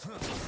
Huh.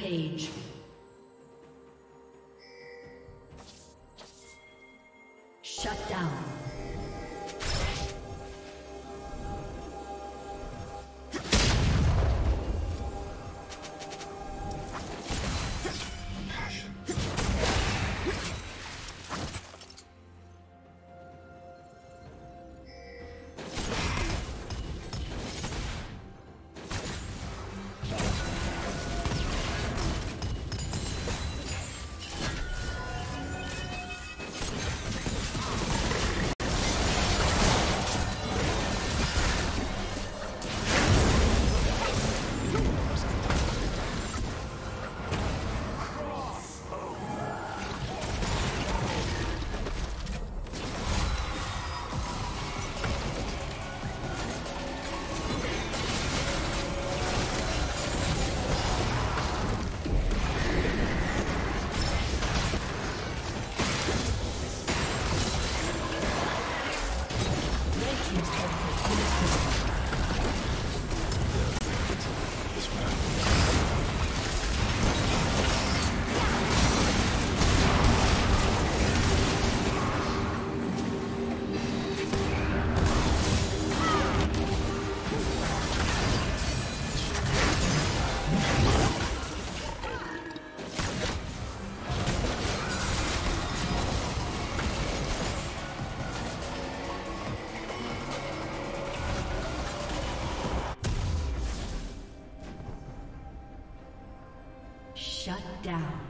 Rampage. Down.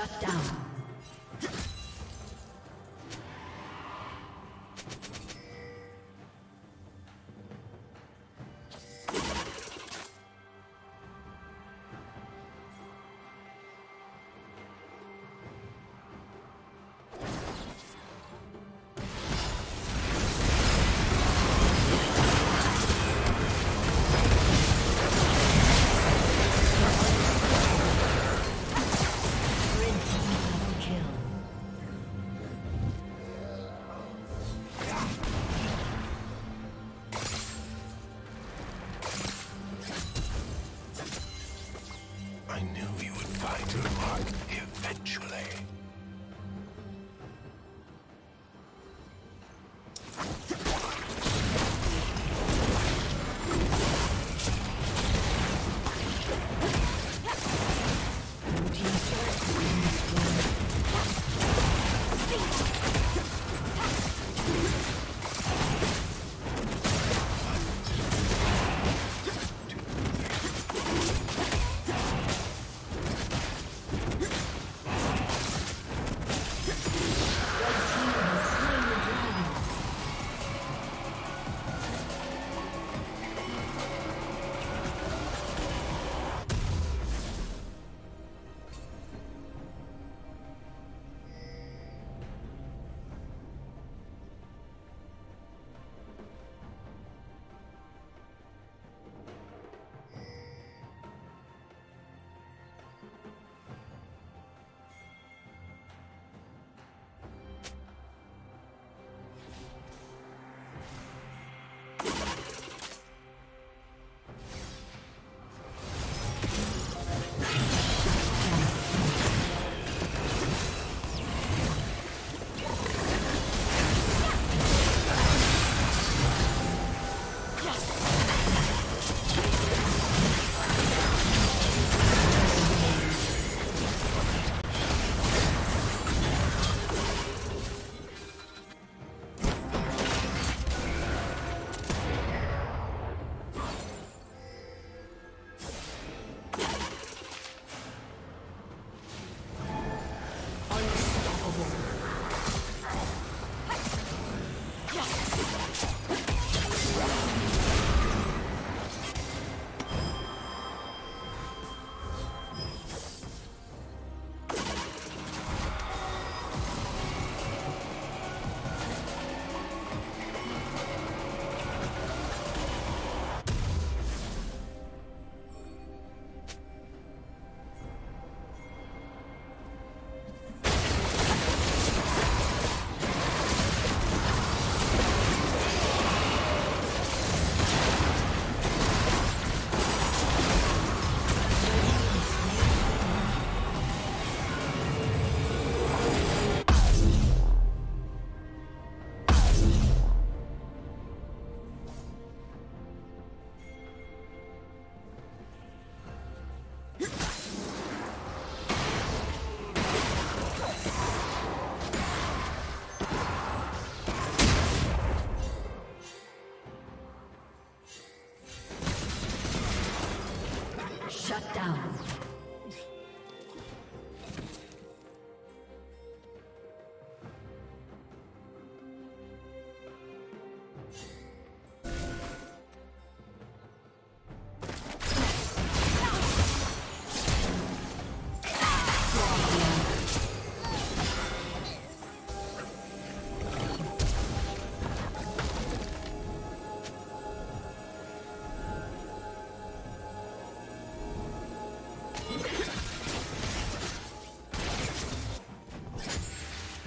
Shut down.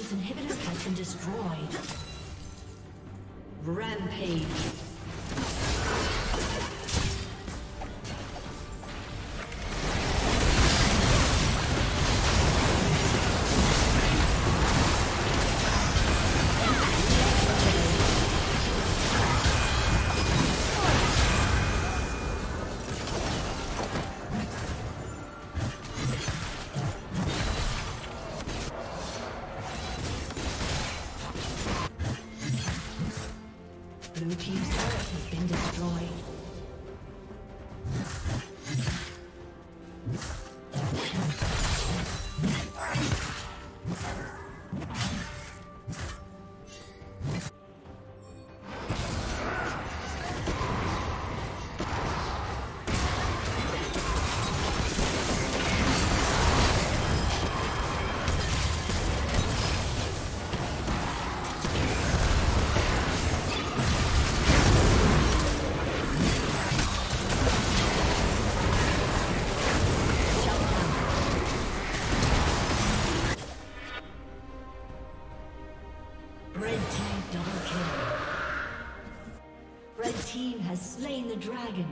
Team's inhibitor has been destroyed. Rampage. Dragon.